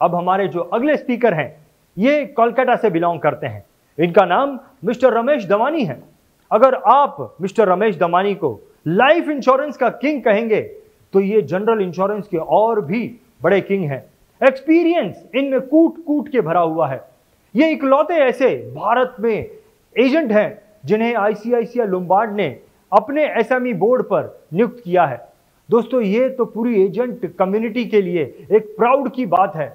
अब हमारे जो अगले स्पीकर हैं, ये कोलकाता से बिलोंग करते हैं। इनका नाम मिस्टर रमेश दमानी है। अगर आप मिस्टर रमेश दमानी को लाइफ इंश्योरेंस का किंग कहेंगे तो ये जनरल इंश्योरेंस के और भी बड़े किंग हैं। एक्सपीरियंस इनमें कूट कूट के भरा हुआ है। ये इकलौते ऐसे भारत में एजेंट हैं, जिन्हें आईसीआईसीआई लुम्बार्ड ने अपने एसएमई बोर्ड पर नियुक्त किया है। दोस्तों, ये तो पूरी एजेंट कम्युनिटी के लिए एक प्राउड की बात है।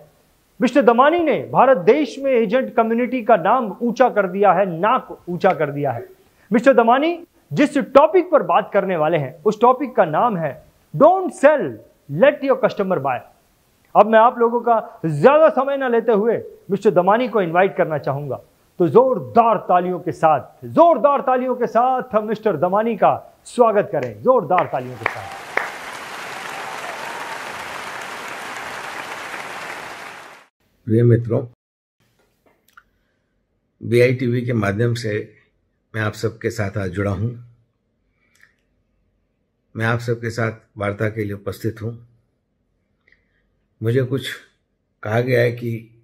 मिस्टर दमानी ने भारत देश में एजेंट कम्युनिटी का नाम ऊँचा कर दिया है, नाक ऊँचा कर दिया है। मिस्टर दमानी, जिस टॉपिक पर बात करने वाले हैं, उस टॉपिक का नाम है, don't sell, let your customer buy. अब मैं आप लोगों का ज़्यादा समय ना लेते हुए मिस्टर दमानी को इनवाइट करना चाहूँगा। तो जोरदार तालियों के साथ, जोरदार तालियों के साथ हम मिस्टर दमानी का स्वागत करें, जोरदार तालियों के साथ। प्रिय मित्रों बी टीवी के माध्यम से मैं आप सबके साथ आज जुड़ा हूँ। मैं आप सबके साथ वार्ता के लिए उपस्थित हूँ। मुझे कुछ कहा गया है कि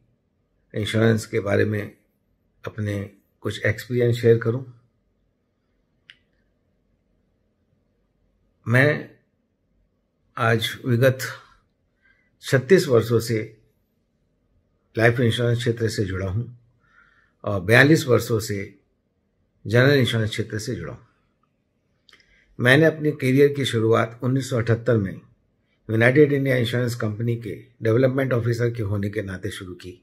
इंश्योरेंस के बारे में अपने कुछ एक्सपीरियंस शेयर करूँ। मैं आज विगत 36 वर्षों से लाइफ इंश्योरेंस क्षेत्र से जुड़ा हूँ और बयालीस वर्षों से जनरल इंश्योरेंस क्षेत्र से जुड़ा हूँ। मैंने अपने करियर की शुरुआत 1978 में यूनाइटेड इंडिया इंश्योरेंस कंपनी के डेवलपमेंट ऑफिसर के होने के नाते शुरू की।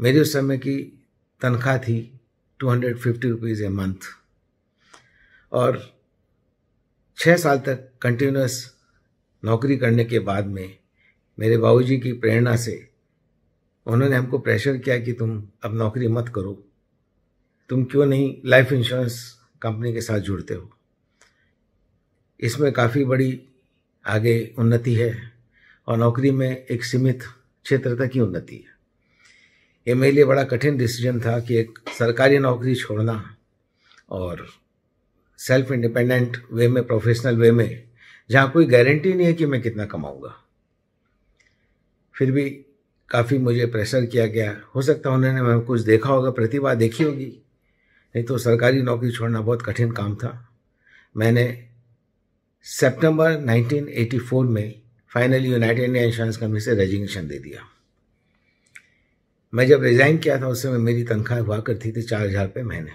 मेरी उस समय की तनख्वाह थी two hundred fifty rupees a month और छः साल तक कंटिन्यूस नौकरी करने के बाद में मेरे बाबूजी की प्रेरणा से उन्होंने हमको प्रेशर किया कि तुम अब नौकरी मत करो। तुम क्यों नहीं लाइफ इंश्योरेंस कंपनी के साथ जुड़ते हो? इसमें काफ़ी बड़ी आगे उन्नति है और नौकरी में एक सीमित क्षेत्र तक ही उन्नति है। ये मेरे लिए बड़ा कठिन डिसीज़न था कि एक सरकारी नौकरी छोड़ना और सेल्फ इंडिपेंडेंट वे में प्रोफेशनल वे में, जहाँ कोई गारंटी नहीं है कि मैं कितना कमाऊँगा। फिर भी काफ़ी मुझे प्रेशर किया गया। हो सकता है उन्होंने मैं कुछ देखा होगा, प्रतिभा देखी होगी। नहीं तो सरकारी नौकरी छोड़ना बहुत कठिन काम था। मैंने सितंबर 1984 में finally United India insurance company से रेजिग्नेशन दे दिया। मैं जब रिजाइन किया था, उस समय मेरी तनख्वाह हुआ करती थी चार हज़ार रुपये महीने।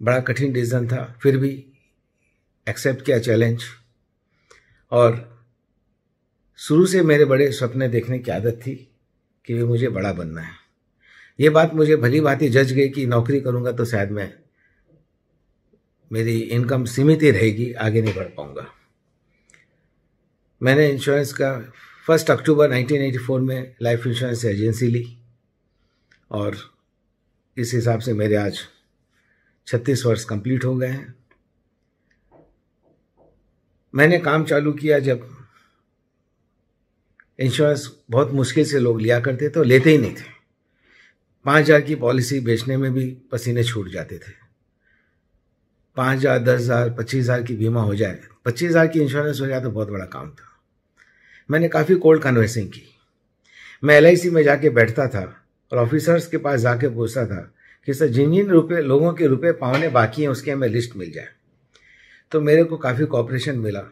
बड़ा कठिन डिसीज़न था, फिर भी एक्सेप्ट किया चैलेंज और शुरू से मेरे बड़े सपने देखने की आदत थी कि मुझे बड़ा बनना है। ये बात मुझे भली ही जज गई कि नौकरी करूँगा तो शायद मैं मेरी इनकम सीमित ही रहेगी, आगे नहीं बढ़ पाऊँगा। मैंने इंश्योरेंस का फ़र्स्ट अक्टूबर 1984 में लाइफ इंश्योरेंस एजेंसी ली और इस हिसाब से मेरे आज 36 वर्ष कंप्लीट हो गए हैं। मैंने काम चालू किया जब इंश्योरेंस बहुत मुश्किल से लोग लिया करते थे और लेते ही नहीं थे। पाँच हज़ार की पॉलिसी बेचने में भी पसीने छूट जाते थे। पाँच हज़ार, दस हज़ार, पच्चीस हज़ार की बीमा हो जाए, पच्चीस हज़ार की इंश्योरेंस हो जाए तो बहुत बड़ा काम था। मैंने काफ़ी कोल्ड कन्वेंसिंग की। मैं एलआईसी में जाके बैठता था और ऑफिसर्स के पास जाके पूछता था कि, सर, जिन जिन रुपये, लोगों के रुपये पावने बाकी हैं, उसकी हमें लिस्ट मिल जाए। तो मेरे को काफ़ी कॉपरेशन मिला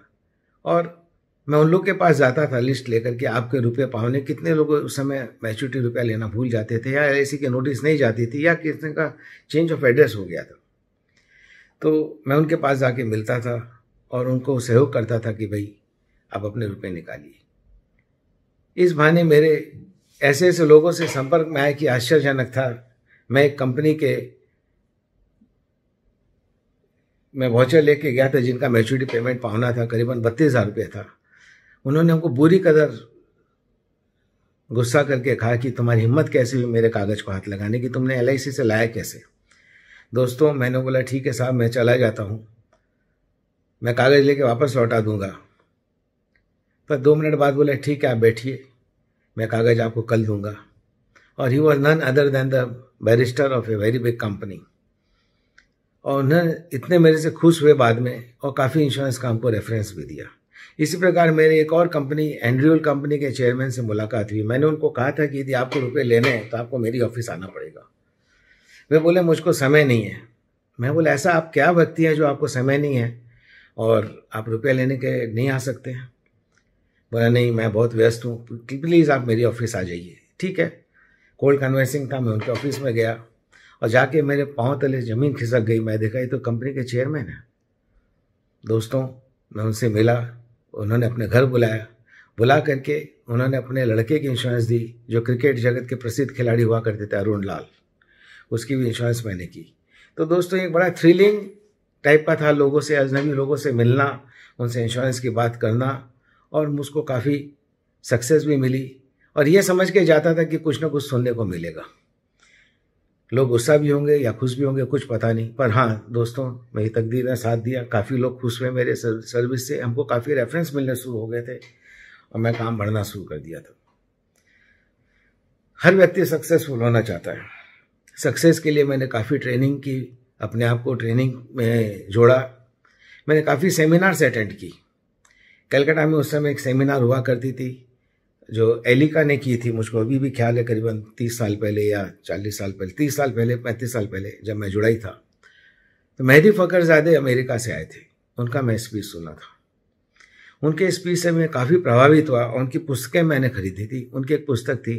और मैं उन लोग के पास जाता था लिस्ट लेकर के आपके रुपये पावने कितने लोग उस समय मैच्योरिटी रुपया लेना भूल जाते थे या एल के नोटिस नहीं जाती थी या कितने का चेंज ऑफ़ एड्रेस हो गया था। तो मैं उनके पास जाके मिलता था और उनको सहयोग करता था कि भाई, आप अपने रुपये निकालिए। इस बहाने मेरे ऐसे ऐसे लोगों से संपर्क में आया कि आश्चर्यजनक था। मैं एक कंपनी के मैं वॉचर लेके गया था जिनका मैच्योरिटी पेमेंट पावना था, करीबन बत्तीस हज़ार रुपये था। उन्होंने हमको बुरी कदर गुस्सा करके कहा कि तुम्हारी हिम्मत कैसे हुई मेरे कागज़ को हाथ लगाने की? तुमने एलआईसी से लाया कैसे? दोस्तों, मैंने बोला, ठीक है साहब, मैं चला जाता हूँ। मैं कागज़ लेके वापस लौटा दूँगा। पर दो मिनट बाद बोला, ठीक है, आप बैठिए। मैं कागज़ आपको कल दूँगा। और he was none other than the barrister of a very big company और उन्होंने इतने मेरे से खुश हुए बाद में और काफ़ी इंश्योरेंस का हमको रेफरेंस भी दिया। इसी प्रकार मेरे एक और कंपनी एंड्रियल कंपनी के चेयरमैन से मुलाकात हुई। मैंने उनको कहा था कि यदि आपको रुपए लेने हैं तो आपको मेरी ऑफ़िस आना पड़ेगा। वे बोले, मुझको समय नहीं है। मैं बोले, ऐसा आप क्या व्यक्ति हैं जो आपको समय नहीं है और आप रुपये लेने के नहीं आ सकते हैं? बोला, नहीं, मैं बहुत व्यस्त हूँ। प्लीज़ आप मेरी ऑफ़िस आ जाइए। ठीक है? कोल्ड कन्वेंसिंग था, मैं उनके ऑफ़िस में गया और जाके मेरे पाँव तले ज़मीन खिसक गई। मैं देखा, ये तो कंपनी के चेयरमैन हैं। दोस्तों, मैं उनसे मिला। उन्होंने अपने घर बुलाया। बुला करके उन्होंने अपने लड़के की इंश्योरेंस दी, जो क्रिकेट जगत के प्रसिद्ध खिलाड़ी हुआ करते थे, अरुण लाल। उसकी भी इंश्योरेंस मैंने की। तो दोस्तों, एक बड़ा थ्रिलिंग टाइप का था लोगों से, अजनबी लोगों से मिलना, उनसे इंश्योरेंस की बात करना, और मुझको काफ़ी सक्सेस भी मिली। और ये समझ के जाता था कि कुछ ना कुछ सुनने को मिलेगा। लोग गुस्सा भी होंगे या खुश भी होंगे, कुछ पता नहीं। पर हाँ दोस्तों मेरी तकदीर ने साथ दिया। काफ़ी लोग खुश हुए मेरे सर्विस से। हमको काफ़ी रेफरेंस मिलने शुरू हो गए थे और मैं काम बढ़ना शुरू कर दिया था। हर व्यक्ति सक्सेसफुल होना चाहता है। सक्सेस के लिए मैंने काफ़ी ट्रेनिंग की, अपने आप को ट्रेनिंग में जोड़ा। मैंने काफ़ी सेमिनार्स अटेंड की। कलकत्ता में उस समय एक सेमिनार हुआ करती थी। जो एलिका ने की थी मुझको, अभी भी ख्याल है करीबन तीस साल पहले या चालीस साल पहले, तीस साल पहले, पैंतीस साल पहले जब मैं जुड़ा ही था तो मेहदी फ़खरजादे अमेरिका से आए थे। उनका मैं स्पीच सुना था। उनके स्पीच से मैं काफ़ी प्रभावित हुआ उनकी पुस्तकें मैंने खरीदी थी। उनकी एक पुस्तक थी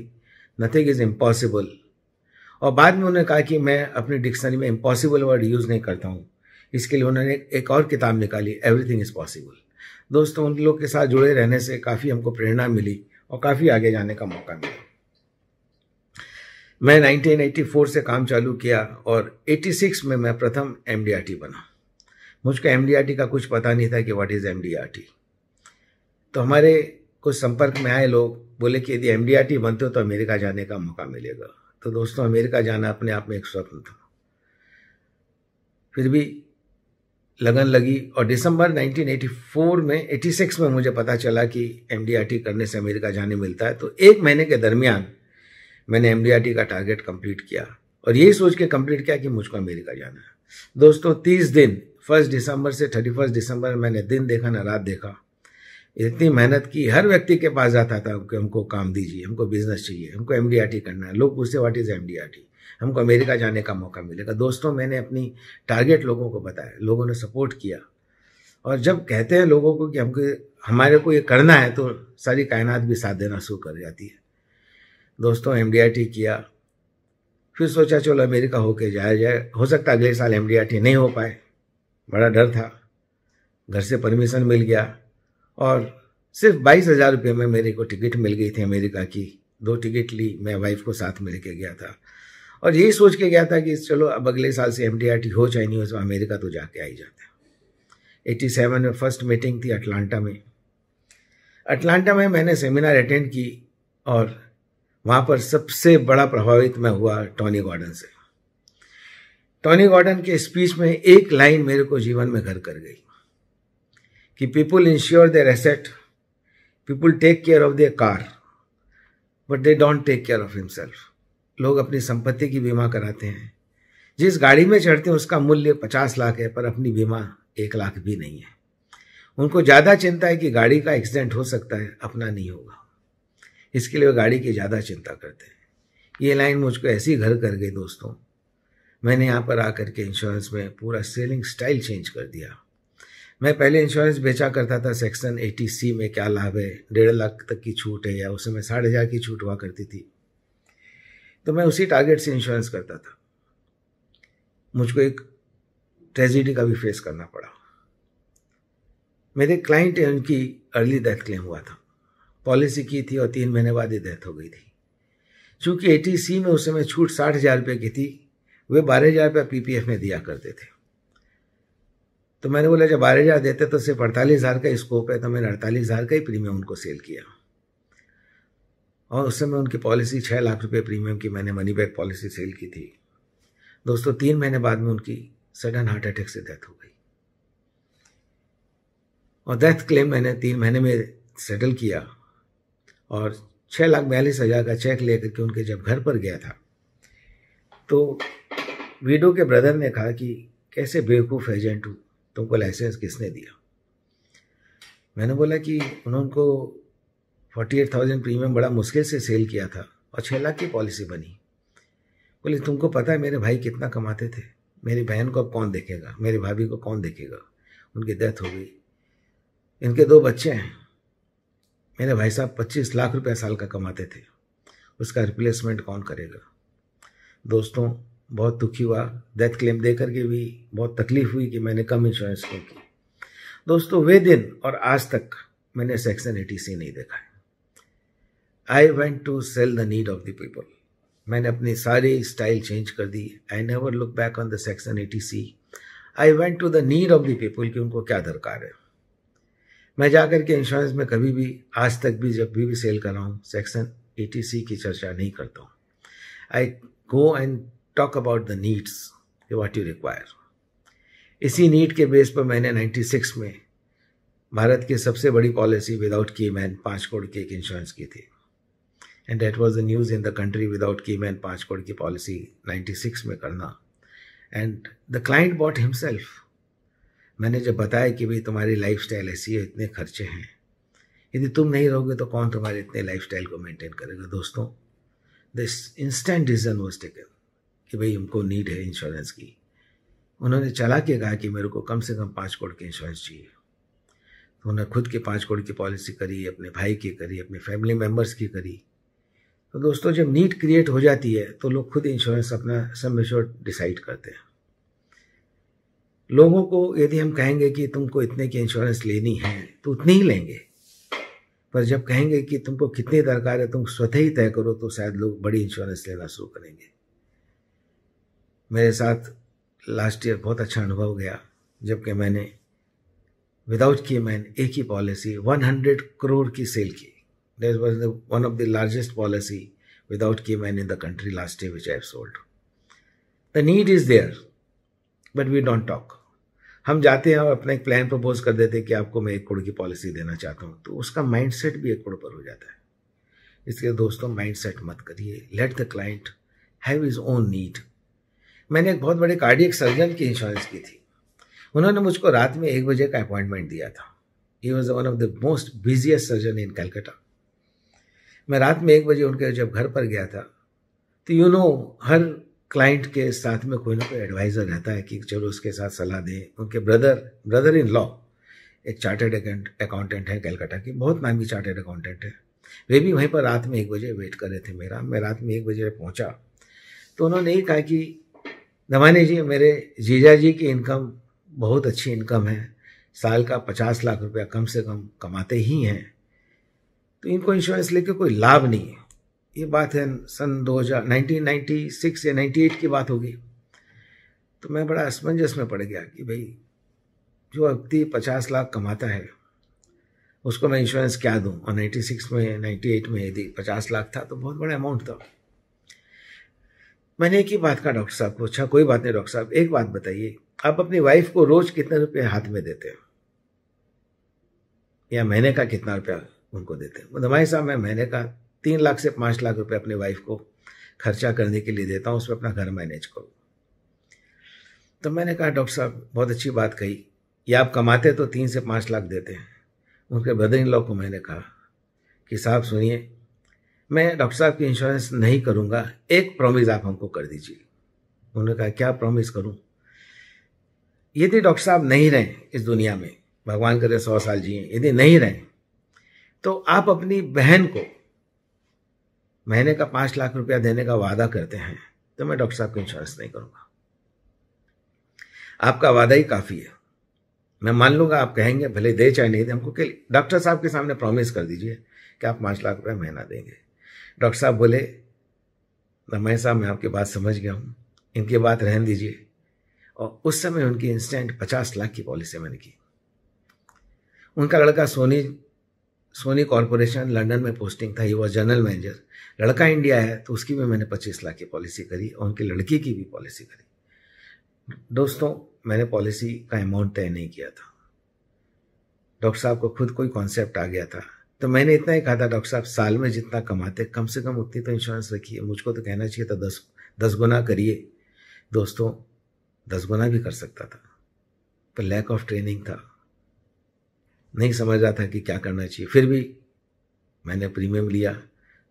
नथिंग इज़ इम्पॉसिबल और बाद में उन्होंने कहा कि मैं अपनी डिक्शनरी में इम्पॉसिबल वर्ड यूज़ नहीं करता हूँ। इसके लिए उन्होंने एक और किताब निकाली एवरीथिंग इज़ पॉसिबल दोस्तों, उन लोग के साथ जुड़े रहने से काफ़ी हमको प्रेरणा मिली। और काफ़ी आगे जाने का मौका मिला। मैं 1984 से काम चालू किया और 86 में मैं प्रथम एमडीआरटी बना। मुझको एमडीआरटी का कुछ पता नहीं था कि व्हाट इज़ एमडीआरटी तो हमारे कुछ संपर्क में आए लोग बोले कि यदि एमडीआरटी बनते हो तो अमेरिका जाने का मौका मिलेगा। तो दोस्तों, अमेरिका जाना अपने आप में एक स्वप्न था। फिर भी लगन लगी और दिसंबर 1984 में 86 में मुझे पता चला कि एमडीआरटी करने से अमेरिका जाने मिलता है। तो एक महीने के दरमियान मैंने एमडीआरटी का टारगेट कंप्लीट किया और यही सोच के कंप्लीट किया कि मुझको अमेरिका जाना है। दोस्तों 30 दिन फ़र्स्ट दिसंबर से थर्टी फ़र्स्ट दिसंबर मैंने दिन देखा ना रात देखा। इतनी मेहनत की, हर व्यक्ति के पास जाता था कि हमको काम दीजिए, हमको बिज़नेस चाहिए, हमको एमडीआरटी करना है। लोग पूछते वाट इज़ एम हमको अमेरिका जाने का मौका मिलेगा। दोस्तों, मैंने अपनी टारगेट लोगों को बताया, लोगों ने सपोर्ट किया। और जब कहते हैं लोगों को कि हमको, हमारे को ये करना है तो सारी कायनात भी साथ देना शुरू कर जाती है। दोस्तों एम किया। फिर सोचा, चलो अमेरिका होके जाया जाए। हो सकता अगले साल एम नहीं हो पाए। बड़ा डर था। घर से परमिशन मिल गया। और सिर्फ़ बाईस हज़ार रुपये में मेरे को टिकट मिल गई थी अमेरिका की। दो टिकट ली, मैं वाइफ को साथ में लेके गया था। और यही सोच के गया था कि चलो, अब अगले साल से एम हो चाहे नहीं हो अमेरिका तो जाके आ ही जाता एट्टी सेवन में फ़र्स्ट मीटिंग थी अटलांटा में। अटलांटा में मैंने सेमिनार अटेंड की और वहाँ पर सबसे बड़ा प्रभावित मैं हुआ टॉनी गॉर्डन से। टॉनी गॉर्डन के स्पीच में एक लाइन मेरे को जीवन में घर कर गई कि people insure their asset people take care of their car but they don't take care of himself लोग अपनी संपत्ति की बीमा कराते हैं। जिस गाड़ी में चढ़ते हैं, उसका मूल्य पचास लाख है, पर अपनी बीमा एक लाख भी नहीं है। उनको ज़्यादा चिंता है कि गाड़ी का एक्सीडेंट हो सकता है, अपना नहीं होगा। इसके लिए वो गाड़ी की ज़्यादा चिंता करते हैं। ये लाइन मुझको ऐसी घर कर गई दोस्तों। मैंने यहाँ पर आकर के इंश्योरेंस में पूरा सेलिंग स्टाइल चेंज कर दिया। मैं पहले इंश्योरेंस बेचा करता था सेक्शन एटी सी में क्या लाभ है, डेढ़ लाख तक की छूट है, या उस समय साढ़े हज़ार की छूट हुआ करती थी। तो मैं उसी टारगेट से इंश्योरेंस करता था। मुझको एक ट्रेजिडी का भी फेस करना पड़ा। मेरे क्लाइंट है, उनकी अर्ली डेथ क्लेम हुआ था। पॉलिसी की थी और तीन महीने बाद ही डेथ हो गई थी। चूँकि सी में उस समय छूट साठ हज़ार रुपये की थी, वे बारह हज़ार रुपया पीपीएफ में दिया करते थे। तो मैंने बोला, जब बारह हज़ार देते तो सिर्फ़ अड़तालीस हज़ार का स्कोप है। तो मैंने अड़तालीस हज़ार का ही प्रीमियम उनको सेल किया। और उस समय उनकी पॉलिसी छः लाख रुपए प्रीमियम की मैंने मनी बैक पॉलिसी सेल की थी। दोस्तों, तीन महीने बाद में उनकी सडन हार्ट अटैक से डेथ हो गई। और डेथ क्लेम मैंने तीन महीने में सेटल किया और छः लाख बयालीस हज़ार का चेक लेकर के उनके जब घर पर गया था तो वीडो के ब्रदर ने कहा कि कैसे बेवकूफ़ एजेंट हूँ तुमको लाइसेंस किसने दिया? मैंने बोला कि उन्होंने फोर्टी एट थाउज़ेंड प्रीमियम बड़ा मुश्किल से सेल किया था और छः लाख की पॉलिसी बनी। बोले, तुमको पता है मेरे भाई कितना कमाते थे? मेरी बहन को अब कौन देखेगा? मेरी भाभी को कौन देखेगा? उनकी डेथ हो गई। इनके दो बच्चे हैं। मेरे भाई साहब पच्चीस लाख रुपया साल का कमाते थे। उसका रिप्लेसमेंट कौन करेगा? दोस्तों, बहुत दुखी हुआ। डेथ क्लेम दे करके भी बहुत तकलीफ़ हुई कि मैंने कम इंश्योरेंस क्यों की? दोस्तों, वे दिन और आज तक मैंने सेक्शन एटी सी नहीं देखा है। I went to sell the need of the people मैंने अपनी सारी स्टाइल चेंज कर दी. I never look back on the section eighty C I went to the need of the people कि उनको क्या दरकार है? मैं जाकर के इंश्योरेंस में कभी भी, आज तक भी जब भी भी सेल कर रहा हूँ सेक्शन एटीसी की चर्चा नहीं करता हूँ. I go and talk about the needs what you require इसी नीड के बेस पर मैंने 96 में भारत की सबसे बड़ी पॉलिसी विदाउट की मैन पाँच करोड़ की एक इंश्योरेंस की थी। And that was the news in the country without key man पाँच करोड़ की पॉलिसी 96 में करना and the client bought himself मैंने जब बताया कि भाई तुम्हारी लाइफ स्टाइल ऐसी है, इतने खर्चे हैं। यदि तुम नहीं रहोगे तो कौन तुम्हारे इतने लाइफ स्टाइल को मेंटेन करेगा? दोस्तों this instant decision was taken कि भाई हमको नीड है इंश्योरेंस की। उन्होंने चला के कहा कि मेरे को कम से कम पाँच करोड़ की इंश्योरेंस चाहिए। तो उन्होंने खुद की पाँच करोड़ की पॉलिसी करी, अपने भाई की करी, अपने फैमिली मेंबर्स की करी। तो दोस्तों, जब नीड क्रिएट हो जाती है तो लोग खुद इंश्योरेंस अपना सम डिसाइड करते हैं। लोगों को यदि हम कहेंगे कि तुमको इतने की इंश्योरेंस लेनी है तो उतनी ही लेंगे। पर जब कहेंगे कि तुमको कितनी दरकार है, तुम स्वतः ही तय करो तो शायद लोग बड़ी इंश्योरेंस लेना शुरू करेंगे। मेरे साथ लास्ट ईयर बहुत अच्छा अनुभव गया, जबकि मैंने विदाउट की मैन एक ही पॉलिसी 100 करोड़ की सेल की। That was one of the largest policy without key man in the country last year which I sold the need is there but we don't talk हम जाते हैं और अपना एक plan propose कर देते हैं कि आपको मैं एक करोड़ की पॉलिसी देना चाहता हूँ। तो उसका माइंड सेट भी एक करोड़ पर हो जाता है। इसलिए दोस्तों माइंड सेट मत करिए। Let the client have his own need मैंने एक बहुत बड़े कार्डियक सर्जन की इंश्योरेंस की थी। उन्होंने मुझको रात में एक बजे का अपॉइंटमेंट दिया था। He was one of the most busiest surgeon in Calcutta मैं रात में एक बजे उनके जब घर पर गया था तो यू नो हर क्लाइंट के साथ में कोई ना कोई एडवाइज़र रहता है कि चलो उसके साथ सलाह दें। उनके ब्रदर ब्रदर इन लॉ एक चार्टेड अकाउंटेंट है कलकत्ता की, बहुत नामी चार्टेड अकाउंटेंट है। वे भी वहीं पर रात में एक बजे वेट कर रहे थे मेरा। मैं रात में एक बजे पहुँचा तो उन्होंने ये कहा कि दमानी जी, मेरे जीजा जी की इनकम बहुत अच्छी इनकम है। साल का पचास लाख रुपया कम से कम कमाते ही हैं। तो इनको इंश्योरेंस लेके कोई लाभ नहीं है। ये बात है सन 2000 1996 या 98 की बात होगी। तो मैं बड़ा असमंजस में पड़ गया कि भाई, जो व्यक्ति पचास लाख कमाता है, उसको मैं इंश्योरेंस क्या दूँ? और 96 में 98 में यदि पचास लाख था तो बहुत बड़ा अमाउंट था। मैंने एक ही बात कहा डॉक्टर साहब को अच्छा कोई बात नहीं डॉक्टर साहब, एक बात बताइए, आप अपनी वाइफ को रोज कितने रुपए हाथ में देते हो? या महीने का कितना रुपया? उनको देते हैं। दमाई साहब, मैं महीने का तीन लाख से पाँच लाख रुपए अपने वाइफ को खर्चा करने के लिए देता हूँ उसमें अपना घर मैनेज करो। तो मैंने कहा, डॉक्टर साहब, बहुत अच्छी बात कही। या आप कमाते तो तीन से पाँच लाख देते हैं। उनके ब्रदर इन लॉ को मैंने कहा कि, साहब, सुनिए, मैं डॉक्टर साहब की इंश्योरेंस नहीं करूँगा। एक प्रॉमिस आप हमको कर दीजिए। उन्होंने कहा, क्या प्रॉमिस करूँ? यदि डॉक्टर साहब नहीं रहे इस दुनिया में। भगवान करे सौ साल जिए। यदि नहीं रहे। तो आप अपनी बहन को महीने का पाँच लाख रुपया देने का वादा करते हैं तो मैं डॉक्टर साहब को इंश्योरेंस नहीं करूँगा। आपका वादा ही काफ़ी है। मैं मान लूँगा, आप कहेंगे, भले दे चाहे, नहीं दे, हमको डॉक्टर साहब के सामने प्रॉमिस कर दीजिए कि आप पाँच लाख रुपया महीना देंगे। डॉक्टर साहब बोले रमेश साहब, मैं आपकी बात समझ गया हूँ। इनकी बात रहन दीजिए। और उस समय उनकी इंस्टेंट पचास लाख की पॉलिसी मैंने की। उनका लड़का सोनी सोनी कॉरपोरेशन लंदन में पोस्टिंग था ही वॉज़ जनरल मैनेजर लड़का इंडिया है तो उसकी भी मैंने पच्चीस लाख की पॉलिसी करी और उनकी लड़की की भी पॉलिसी करी। दोस्तों, मैंने पॉलिसी का अमाउंट तय नहीं किया था। डॉक्टर साहब को खुद कोई कॉन्सेप्ट आ गया था। तो मैंने इतना ही कहा था, डॉक्टर साहब, साल में जितना कमाते, कम से कम उतनी तो इंश्योरेंस रखिए। मुझको तो कहना चाहिए था, दस दस गुना करिए। दोस्तों, दस गुना भी कर सकता था, पर लैक ऑफ़ ट्रेनिंग था। नहीं समझ रहा था कि क्या करना चाहिए। फिर भी मैंने प्रीमियम लिया,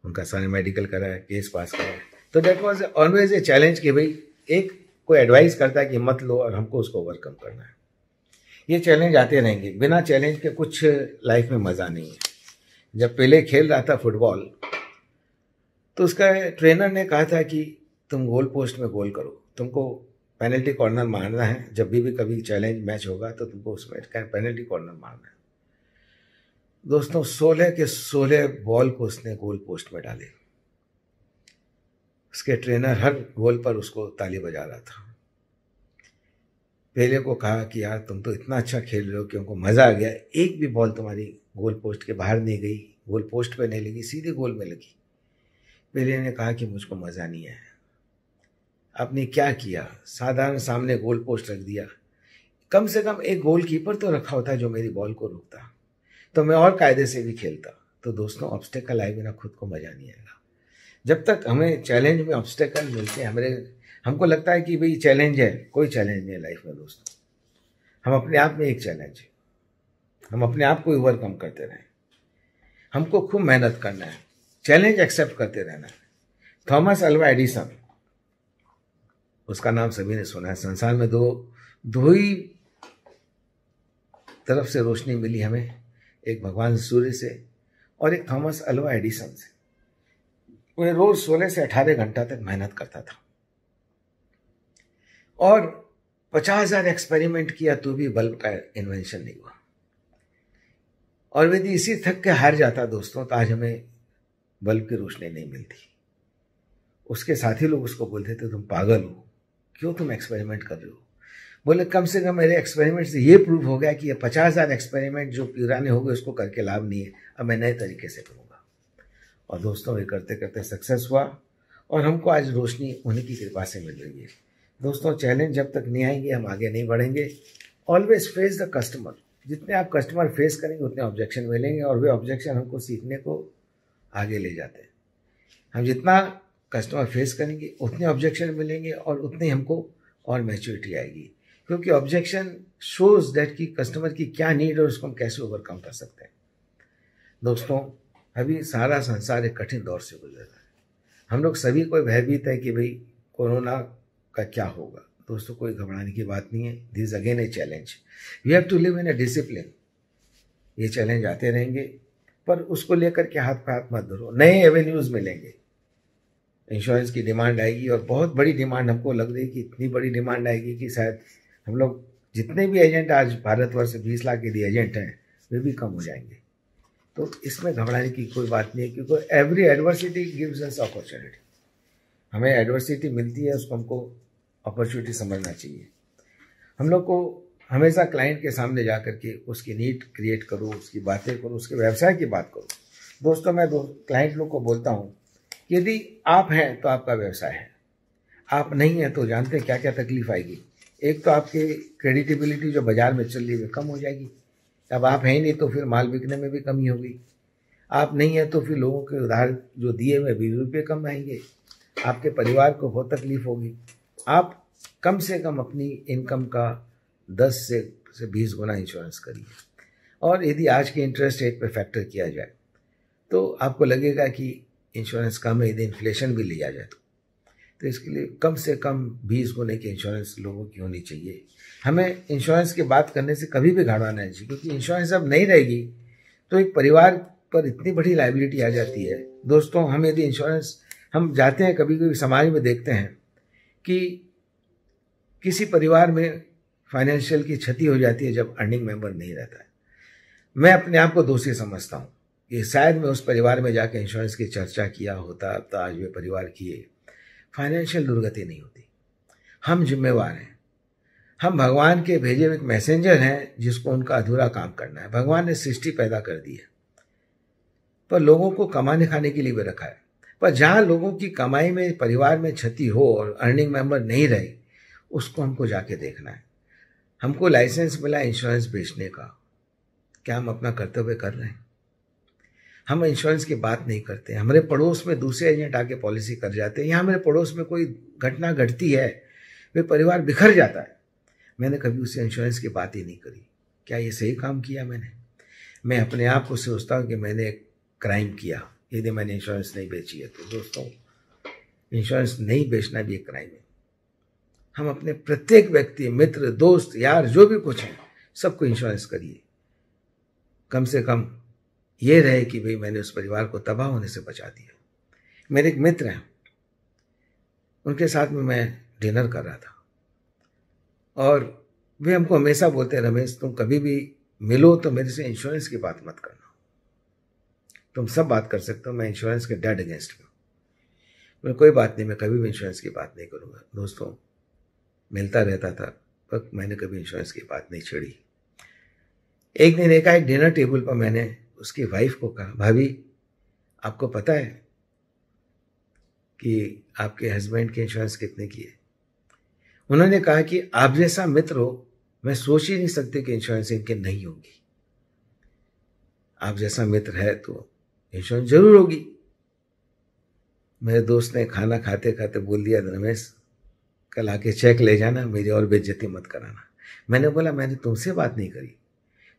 उनका सारे मेडिकल कराया केस पास कराया। तो that was always a challenge कि भाई, एक कोई एडवाइस करता है कि मत लो और हमको उसको ओवरकम करना है। ये चैलेंज आते रहेंगे। बिना चैलेंज के कुछ लाइफ में मज़ा नहीं है। जब पहले खेल रहा था फुटबॉल तो उसका ट्रेनर ने कहा था कि तुम गोल पोस्ट में गोल करो। तुमको पेनल्टी कॉर्नर मारना है। जब भी भी कभी चैलेंज मैच होगा तो तुमको उसमें पेनल्टी कॉर्नर मारना है। दोस्तों, सोलह के सोलह बॉल को उसने गोल पोस्ट में डाले। उसके ट्रेनर हर गोल पर उसको ताली बजा रहा था। पहले को कहा कि, यार, तुम तो इतना अच्छा खेल रहे हो कि उनको मज़ा आ गया। एक भी बॉल तुम्हारी गोल पोस्ट के बाहर नहीं गई, गोल पोस्ट पे नहीं लगी, सीधे गोल में लगी। पहले ने कहा कि मुझको मज़ा नहीं आया। आपने क्या किया? साधारण सामने गोल पोस्ट रख दिया। कम से कम एक गोल कीपर तो रखा होता जो मेरी बॉल को रुकता। तो मैं और कायदे से भी खेलता। तो दोस्तों ऑब्स्टेकल आए बिना खुद को मज़ा नहीं आएगा। जब तक हमें चैलेंज में ऑब्स्टेकल मिलते हैं, हमारे, हमको लगता है कि भाई चैलेंज है, कोई चैलेंज नहीं है लाइफ में दोस्तों। हम अपने आप में एक चैलेंज है। हम अपने आप को ओवरकम करते रहें। हमको खूब मेहनत करना है। चैलेंज एक्सेप्ट करते रहना है। थॉमस अल्वा एडिसन, उसका नाम सभी ने सुना है, संसार में दो दो ही तरफ़ से रोशनी मिली हमें। एक भगवान सूर्य से और एक थॉमस अल्वा एडिसन से। वह रोज सोलह से अठारह घंटा तक मेहनत करता था। और पचास हज़ार एक्सपेरिमेंट किया तो भी बल्ब का इन्वेंशन नहीं हुआ। और यदि इसी थक के हार जाता दोस्तों तो आज हमें बल्ब की रोशनी नहीं मिलती। उसके साथी लोग उसको बोलते थे, तुम पागल हो। क्यों तुम एक्सपेरिमेंट कर रहे हो? बोले, कम से कम मेरे एक्सपेरिमेंट से ये प्रूव हो गया कि ये पचास हज़ार एक्सपेरिमेंट जो पुराने हो गए, उसको करके लाभ नहीं है। अब मैं नए तरीके से करूँगा। और दोस्तों, ये करते करते सक्सेस हुआ और हमको आज रोशनी उन्हीं की कृपा से मिल रही है। दोस्तों चैलेंज जब तक नहीं आएँगे, हम आगे नहीं बढ़ेंगे। ऑलवेज फेस द कस्टमर जितने आप कस्टमर फेस करेंगे, उतने ऑब्जेक्शन मिलेंगे और वे ऑब्जेक्शन हमको सीखने को आगे ले जाते हैं। हम जितना कस्टमर फेस करेंगे, उतने ऑब्जेक्शन मिलेंगे और उतनी हमको और मैच्योरिटी आएगी। क्योंकि ऑब्जेक्शन शोज़ दैट कि कस्टमर की क्या नीड है उसको हम कैसे ओवरकम कर सकते हैं। दोस्तों, अभी सारा संसार एक कठिन दौर से गुजर रहा है। हम लोग सभी को भयभीत है कि भाई कोरोना का क्या होगा? दोस्तों, कोई घबराने की बात नहीं है। This again a challenge we have to live in a discipline ये चैलेंज आते रहेंगे, पर उसको लेकर के हाथ पे हाथ मत धरो। नए एवेन्यूज मिलेंगे। इंश्योरेंस की डिमांड आएगी और बहुत बड़ी डिमांड हमको लग रही है कि इतनी बड़ी डिमांड आएगी कि शायद हम लोग जितने भी एजेंट आज भारतवर्ष बीस लाख के लिए एजेंट हैं, वे भी कम हो जाएँगे। तो इसमें घबराने की कोई बात नहीं है, क्योंकि every adversity gives us opportunity हमें एडवर्सिटी मिलती है, उसको हमको अपॉर्चुनिटी समझना चाहिए। हम लोग को हमेशा क्लाइंट के सामने जा कर के उसकी नीड क्रिएट करो, उसकी बातें करो, उसके व्यवसाय की बात करो। दोस्तों, मैं दो क्लाइंट लोग को बोलता हूँ, यदि आप हैं तो आपका व्यवसाय है। आप नहीं हैं तो जानते हैं क्या क्या तकलीफ़ आएगी। एक तो आपकी क्रेडिटेबिलिटी जो बाज़ार में चल रही है कम हो जाएगी। अब आप हैं नहीं तो फिर माल बिकने में भी कमी होगी। आप नहीं हैं तो फिर लोगों के उधार जो दिए हुए बीस रुपये कम आएँगे। आपके परिवार को बहुत तकलीफ़ होगी। आप कम से कम अपनी इनकम का दस से से बीस गुना इंश्योरेंस करिए। और यदि आज के इंटरेस्ट रेट पर फैक्टर किया जाए तो आपको लगेगा कि इंश्योरेंस कम है, यदि इन्फ्लेशन भी लिया जाए तो। तो इसके लिए कम से कम बीस गुने की इंश्योरेंस लोगों की होनी चाहिए। हमें इंश्योरेंस की बात करने से कभी भी घबराना नहीं चाहिए, क्योंकि इंश्योरेंस अब नहीं रहेगी तो एक परिवार पर इतनी बड़ी लाइबिलिटी आ जाती है। दोस्तों, हम यदि इंश्योरेंस हम जाते हैं, कभी कभी समाज में देखते हैं कि किसी परिवार में फाइनेंशियल की क्षति हो जाती है जब अर्निंग मेंबर नहीं रहता है। मैं अपने आप को दोषी समझता हूँ कि शायद मैं उस परिवार में जाकर इंश्योरेंस की चर्चा किया होता तो आज वे परिवार किए। फाइनेंशियल दुर्गति नहीं होती। हम जिम्मेवार हैं। हम भगवान के भेजे हुए एक मैसेंजर हैं, जिसको उनका अधूरा काम करना है। भगवान ने सृष्टि पैदा कर दी है। पर लोगों को कमाने खाने के लिए भी रखा है। पर जहाँ लोगों की कमाई में, परिवार में क्षति हो और अर्निंग मेंबर नहीं रहे, उसको हमको जाके देखना है। हमको लाइसेंस मिला इंश्योरेंस बेचने का। क्या हम अपना कर्तव्य कर रहे हैं? हम इंश्योरेंस की बात नहीं करते। हमारे पड़ोस में दूसरे एजेंट आके पॉलिसी कर जाते हैं। या हमारे पड़ोस में कोई घटना घटती है वे परिवार बिखर जाता है। मैंने कभी उसे इंश्योरेंस की बात ही नहीं करी। क्या ये सही काम किया मैंने? मैं अपने आप को सोचता हूँ कि मैंने क्राइम किया। यदि मैंने इंश्योरेंस नहीं बेची है तो दोस्तों इंश्योरेंस नहीं बेचना भी एक क्राइम है। हम अपने प्रत्येक व्यक्ति, मित्र, दोस्त, यार, जो भी कुछ है, सबको इंश्योरेंस करिए। कम से कम ये रहे कि भाई मैंने उस परिवार को तबाह होने से बचा दिया। मेरे एक मित्र हैं। उनके साथ में मैं डिनर कर रहा था। और वे हमको हमेशा बोलते हैं, रमेश, तुम कभी भी मिलो तो मेरे से इंश्योरेंस की बात मत करना। तुम सब बात कर सकते हो, मैं इंश्योरेंस के डेड अगेंस्ट में मैं कोई बात नहीं, मैं कभी भी इंश्योरेंस की बात नहीं करूँगा। दोस्तों, मिलता रहता था, पर मैंने कभी इंश्योरेंस की बात नहीं छेड़ी। एक दिन एक डिनर टेबल पर मैंने उसकी वाइफ को कहा, भाभी, आपको पता है कि आपके हस्बैंड के इंश्योरेंस कितने की है? उन्होंने कहा कि, आप जैसा मित्र हो, मैं सोच ही नहीं सकती कि इंश्योरेंस इनके नहीं होगी। आप जैसा मित्र है तो इंश्योरेंस ज़रूर होगी। मेरे दोस्त ने खाना खाते खाते बोल दिया, रमेश, कल आके चेक ले जाना, मेरी और बेज्जती मत कराना। मैंने बोला, मैंने तुमसे बात नहीं करी।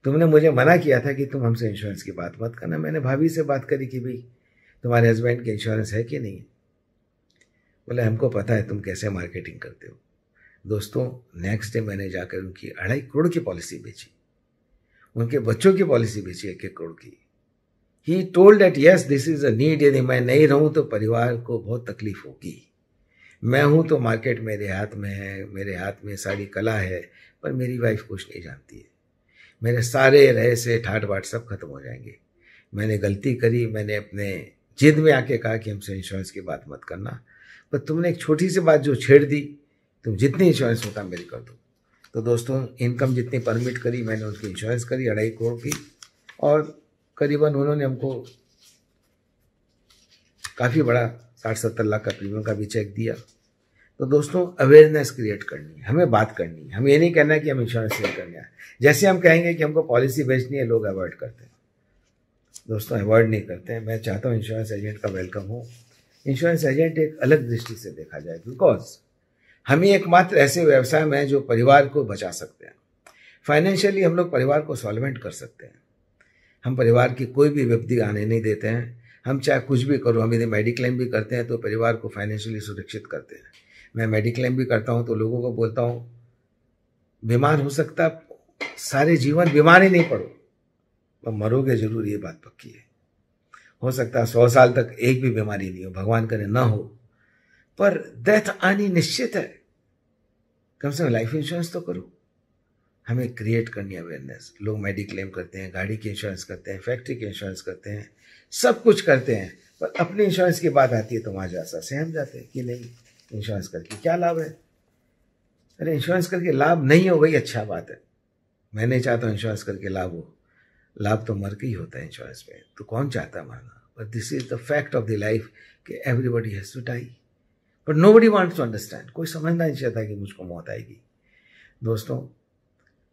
तुमने मुझे मना किया था कि तुम हमसे इंश्योरेंस की बात मत करना। मैंने भाभी से बात करी कि भाई, तुम्हारे हस्बैंड की इंश्योरेंस है कि नहीं? बोले, हमको पता है तुम कैसे मार्केटिंग करते हो। दोस्तों नेक्स्ट डे मैंने जाकर उनकी अढ़ाई करोड़ की पॉलिसी बेची। उनके बच्चों की पॉलिसी बेची एक एक करोड़ की। He told that yes this is a need यदि मैं नहीं रहूँ तो परिवार को बहुत तकलीफ़ होगी। मैं हूँ तो मार्केट मेरे हाथ में है, मेरे हाथ में सारी कला है, पर मेरी वाइफ कुछ नहीं जानती है। मेरे सारे रहे से ठाट बाट सब खत्म हो जाएँगे। मैंने गलती करी, मैंने अपने जिद में आके कहा कि हमसे इंश्योरेंस की बात मत करना। पर तुमने एक छोटी सी बात जो छेड़ दी, तुम जितनी इंश्योरेंस होता मेरी कर दो। तो दोस्तों इनकम जितनी परमिट करी, मैंने उसकी इंश्योरेंस करी, अढ़ाई करोड़ की। और करीबन उन्होंने हमको काफ़ी बड़ा साठ सत्तर लाख का प्रीमियम का भी चेक दिया। तो दोस्तों अवेयरनेस क्रिएट करनी है, हमें बात करनी है, हमें ये नहीं कहना है कि हम इंश्योरेंस नहीं करना है जैसे हम कहेंगे कि हमको पॉलिसी बेचनी है, लोग अवॉइड करते हैं। दोस्तों अवॉइड नहीं करते हैं। मैं चाहता हूँ इंश्योरेंस एजेंट का वेलकम हो। इंश्योरेंस एजेंट एक अलग दृष्टि से देखा जाए बिकॉज़ हम ही एकमात्र ऐसे व्यवसाय में जो परिवार को बचा सकते हैं। फाइनेंशियली हम लोग परिवार को सॉल्वेंट कर सकते हैं। हम परिवार की कोई भी विपत्ति आने नहीं देते हैं। हम चाहे कुछ भी करो, हम यदि मेडिक्लेम भी करते हैं तो परिवार को फाइनेंशियली सुरक्षित करते हैं। मैं मेडिक्लेम भी करता हूँ तो लोगों को बोलता हूँ, बीमार हो सकता सारे जीवन बीमार ही नहीं पड़ो। तो मरोगे ज़रूर, ये बात पक्की है। हो सकता है सौ साल तक एक भी बीमारी नहीं हो, भगवान करे ना हो। पर डेथ आनी निश्चित है। कम से कम लाइफ इंश्योरेंस तो करो। हमें क्रिएट करनी अवेयरनेस लोग मेडिक्लेम करते हैं, गाड़ी की इंश्योरेंस करते हैं फैक्ट्री की इंश्योरेंस करते हैं, सब कुछ करते हैं। पर अपने इंश्योरेंस की बात आती है तो वहाँ जैसा सहम जाते हैं कि नहीं? इंश्योरेंस करके। क्या लाभ है? अरे इंश्योरेंस करके लाभ नहीं हो गई अच्छा बात है। मैं नहीं चाहता इंश्योरेंस करके लाभ हो। लाभ तो मर के ही होता है इंश्योरेंस में। तो कौन चाहता है मरना? But this is the fact of the life कि everybody has to die but nobody wants to understand कोई समझना नहीं चाहता कि मुझको मौत आएगी। दोस्तों,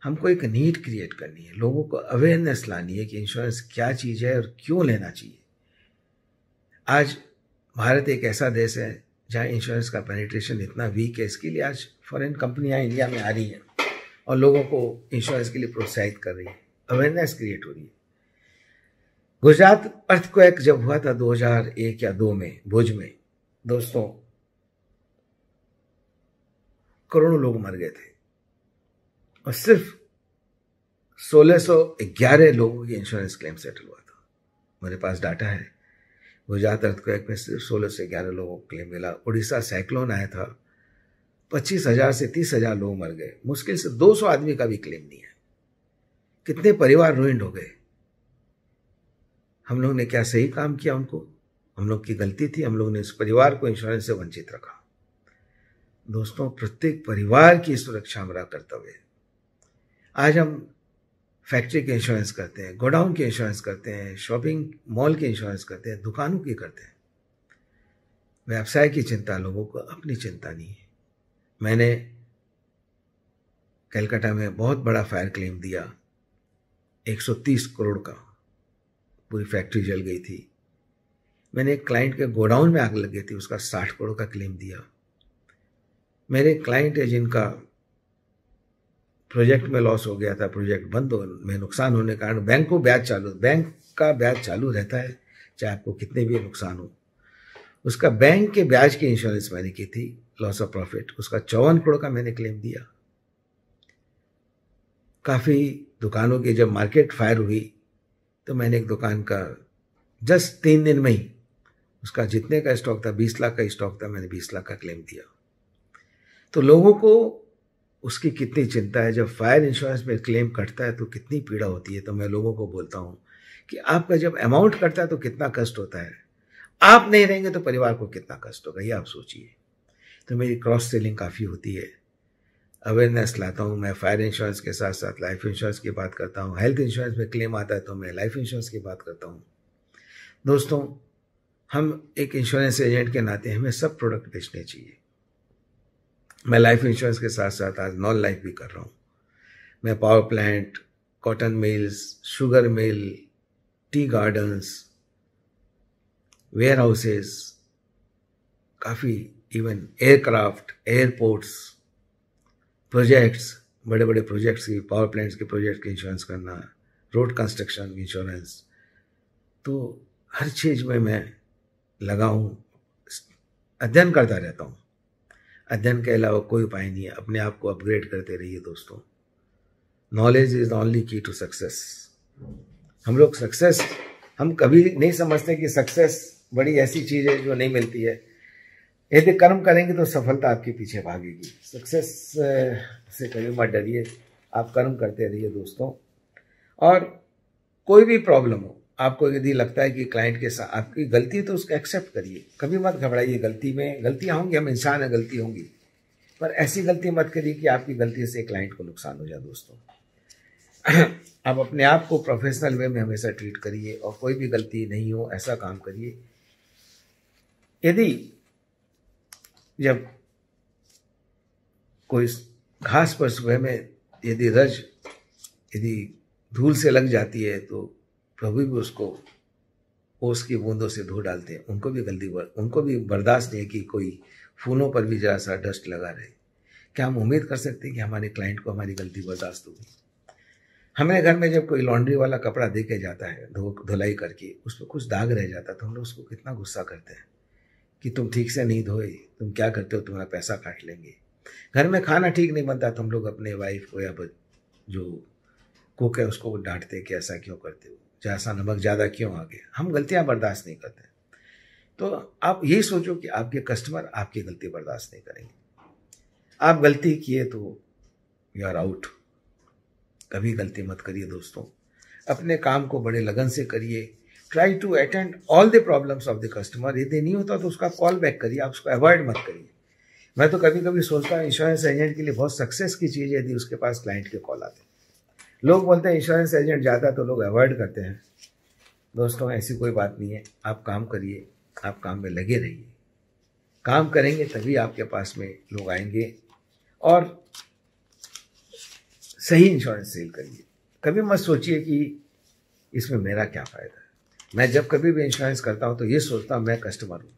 हमको एक नीड क्रिएट करनी है। लोगों को अवेयरनेस लानी है कि इंश्योरेंस क्या चीज़ है और क्यों लेना चाहिए। आज भारत एक ऐसा देश है जहाँ इंश्योरेंस का पेनिट्रेशन इतना वीक है, इसके लिए आज फॉरेन कंपनियाँ इंडिया में आ रही हैं और लोगों को इंश्योरेंस के लिए प्रोत्साहित कर रही है। अवेयरनेस क्रिएट हो रही है। गुजरात अर्थ अर्थक्वेक जब हुआ था 2001 या 2 में, भुज में, दोस्तों, करोड़ों लोग मर गए थे। और सिर्फ़ 1611 लोगों की इंश्योरेंस क्लेम सेटल हुआ था। मेरे पास डाटा है। गुजरात अर्थक्वेक में सिर्फ़ सोलह से ग्यारह लोगों को क्लेम मिला। उड़ीसा साइक्लोन आया था। पच्चीस हज़ार से तीस हज़ार लोग मर गए। मुश्किल से दो सौ आदमी का भी क्लेम नहीं है। कितने परिवार रोइंड हो गए। हम लोग ने क्या सही काम किया उनको? हम लोग की गलती थी। हम लोग ने इस परिवार को इंश्योरेंस से वंचित रखा। दोस्तों, प्रत्येक परिवार की सुरक्षा हमारा कर्तव्य आज हम फैक्ट्री के इंश्योरेंस करते हैं, गोडाउन के इंश्योरेंस करते हैं शॉपिंग मॉल के इंश्योरेंस करते हैं, दुकानों की करते हैं। व्यवसाय की चिंता, लोगों को अपनी चिंता नहीं है। मैंने कलकत्ता में बहुत बड़ा फायर क्लेम दिया। 130 करोड़ का पूरी फैक्ट्री जल गई थी। मैंने एक क्लाइंट के गोडाउन में आग लग गई थी, उसका 60 करोड़ का क्लेम दिया। मेरे क्लाइंट है जिनका प्रोजेक्ट में लॉस हो गया था, प्रोजेक्ट बंद हो, में नुकसान होने के कारण बैंक को ब्याज चालू, बैंक का ब्याज चालू रहता है, चाहे आपको कितने भी नुकसान हो। उसका बैंक के ब्याज की इंश्योरेंस मैंने की थी लॉस ऑफ़ प्रॉफिट उसका चौवन करोड़ का मैंने क्लेम दिया। काफ़ी दुकानों की जब मार्केट फायर हुई तो मैंने एक दुकान का जस्ट तीन दिन में ही, उसका जितने का स्टॉक था, बीस लाख का स्टॉक था, मैंने बीस लाख का क्लेम दिया। तो लोगों को उसकी कितनी चिंता है। जब फायर इंश्योरेंस में क्लेम कटता है तो कितनी पीड़ा होती है। तो मैं लोगों को बोलता हूँ कि आपका जब अमाउंट कटता है तो कितना कष्ट होता है। आप नहीं रहेंगे तो परिवार को कितना कष्ट होगा, ये आप सोचिए। तो मेरी क्रॉस सेलिंग काफ़ी होती है। अवेयरनेस लाता हूँ मैं फायर इंश्योरेंस के साथ साथ लाइफ इंश्योरेंस की बात करता हूँ। हेल्थ इंश्योरेंस में क्लेम आता है तो मैं लाइफ इंश्योरेंस की बात करता हूँ। दोस्तों, हम एक इंश्योरेंस एजेंट के नाते हमें सब प्रोडक्ट बेचने चाहिए। मैं लाइफ इंश्योरेंस के साथ साथ आज नॉन लाइफ भी कर रहा हूँ। मैं power plant cotton mills sugar mill tea gardens warehouses काफ़ी इवन एयरक्राफ्ट एयरपोर्ट्स प्रोजेक्ट्स बड़े बड़े प्रोजेक्ट्स की पावर प्लांट्स के प्रोजेक्ट की इंश्योरेंस करना रोड कंस्ट्रक्शन इंश्योरेंस तो हर चीज़ में मैं लगा हूँ अध्ययन करता रहता हूँ। अध्ययन के अलावा कोई उपाय नहीं है। अपने आप को अपग्रेड करते रहिए दोस्तों। Knowledge is only key to success हम लोग सक्सेस हम कभी नहीं समझते कि सक्सेस बड़ी ऐसी चीज़ है जो नहीं मिलती है। यदि कर्म करेंगे तो सफलता आपके पीछे भागेगी। सक्सेस से कभी मत डरिए। आप कर्म करते रहिए दोस्तों। और कोई भी प्रॉब्लम हो आपको यदि लगता है कि क्लाइंट के साथ आपकी गलती है तो उसको एक्सेप्ट करिए। कभी मत घबराइए गलती में। गलतियाँ होंगी, हम इंसान है, गलती होंगी। पर ऐसी गलती मत करिए कि आपकी गलती से क्लाइंट को नुकसान हो जाए, दोस्तों। आप अपने आप को प्रोफेशनल वे में हमेशा ट्रीट करिए और कोई भी गलती नहीं हो, ऐसा काम करिए। यदि जब कोई घास पर सुबह में यदि रज, यदि धूल से लग जाती है तो प्रभु भी उसको ओस की बूंदों से धो डालते हैं। उनको भी गलती बर, उनको भी बर्दाश्त नहीं है कि कोई फूलों पर भी जरा सा डस्ट लगा रहे। क्या हम उम्मीद कर सकते हैं कि हमारे क्लाइंट को हमारी गलती बर्दाश्त होगी? हमारे घर में जब कोई लॉन्ड्री वाला कपड़ा दे के जाता है धो धुलाई करके उस पर कुछ दाग रह जाता है तो हम लोग उसको कितना गुस्सा करते हैं कि तुम ठीक से नहीं धोए तुम क्या करते हो तुम्हारा पैसा काट लेंगे। घर में खाना ठीक नहीं बनता तो हम लोग अपने वाइफ को या जो कुक है उसको डांटते कि ऐसा क्यों करते हो। जैसा नमक ज़्यादा क्यों आ गया? हम गलतियाँ बर्दाश्त नहीं करते। तो आप यही सोचो कि आपके कस्टमर आपकी गलती बर्दाश्त नहीं करेंगे। आप गलती किए तो यू आर आउट कभी गलती मत करिए दोस्तों। अपने काम को बड़े लगन से करिए। Try to attend all the problems of the customer यदि नहीं होता तो उसका कॉल बैक करिए। आप उसको अवॉइड मत करिए। मैं तो कभी कभी सोचता हूँ इंश्योरेंस एजेंट के लिए बहुत सक्सेस की चीज़ है यदि उसके पास क्लाइंट के कॉल आते। लोग बोलते हैं इंश्योरेंस एजेंट जाता तो लोग अवॉइड करते हैं। दोस्तों, ऐसी कोई बात नहीं है। आप काम करिए, आप काम में लगे रहिए। काम करेंगे तभी आपके पास में लोग आएँगे और सही इंश्योरेंस सेल करिए। कभी मत सोचिए कि इसमें मेरा क्या फ़ायदा है। मैं जब कभी भी इंश्योरेंस करता हूँ तो ये सोचता हूँ, मैं कस्टमर हूँ।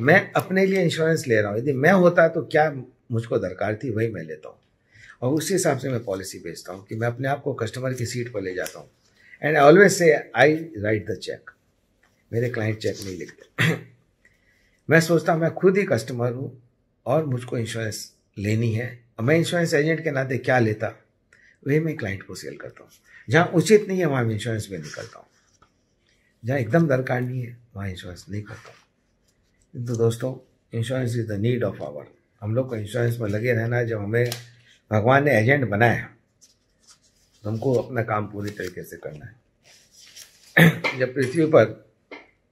मैं अपने लिए इंश्योरेंस ले रहा हूँ। यदि मैं होता तो क्या मुझको दरकार थी, वही मैं लेता हूँ। और उसी हिसाब से मैं पॉलिसी भेजता हूँ कि मैं अपने आप को कस्टमर की सीट पर ले जाता हूँ। And always say I write the cheque मेरे क्लाइंट चेक नहीं लिखते। मैं सोचता हूँ, मैं खुद ही कस्टमर हूँ और मुझको इंश्योरेंस लेनी है। और मैं इंश्योरेंस एजेंट के नाते क्या लेता? वही मैं क्लाइंट को सेल करता हूँ। जहाँ उचित नहीं है, वहाँ मैं इंश्योरेंस में निकलता हूँ। जहाँ एकदम दरकार नहीं है, वहाँ इंश्योरेंस नहीं करता हूँ। तो दोस्तों insurance is the need of hour हम लोग को इंश्योरेंस में लगे रहना है जब हमें भगवान ने एजेंट बनाया। तो हमको अपना काम पूरी तरीके से करना है। जब पृथ्वी पर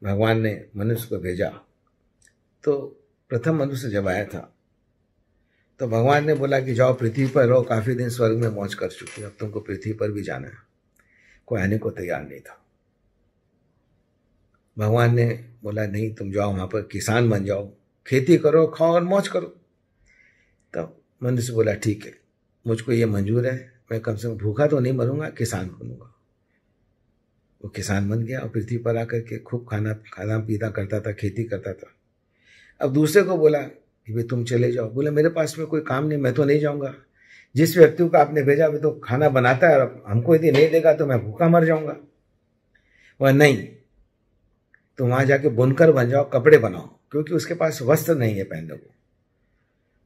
भगवान ने मनुष्य को भेजा तो प्रथम मनुष्य जब आया था तो भगवान ने बोला कि जाओ पृथ्वी पर रहो, काफ़ी दिन स्वर्ग में मौज कर चुकी अब तुमको पृथ्वी पर भी जाना है। कोई आने को तैयार नहीं था। भगवान ने बोला, नहीं, तुम जाओ वहाँ पर, किसान बन जाओ। खेती करो, खाओ और मौज करो। तब मनुष्य बोला, ठीक है। मुझको ये मंजूर है, मैं कम से कम भूखा तो नहीं मरूँगा, किसान बनूँगा। वो किसान बन गया और पृथ्वी पर आकर के खूब खाना खाना पीना करता था, खेती करता था। अब दूसरे को बोला कि भाई तुम चले जाओ। बोले, मेरे पास में कोई काम नहीं, मैं तो नहीं जाऊँगा। जिस व्यक्ति को आपने भेजा, वो तो खाना बनाता है और हमको यदि नहीं देगा तो मैं भूखा मर जाऊँगा। वह नहीं तो वहाँ जाके बुनकर बन जाओ, कपड़े बनाओ, क्योंकि उसके पास वस्त्र नहीं है पहनने को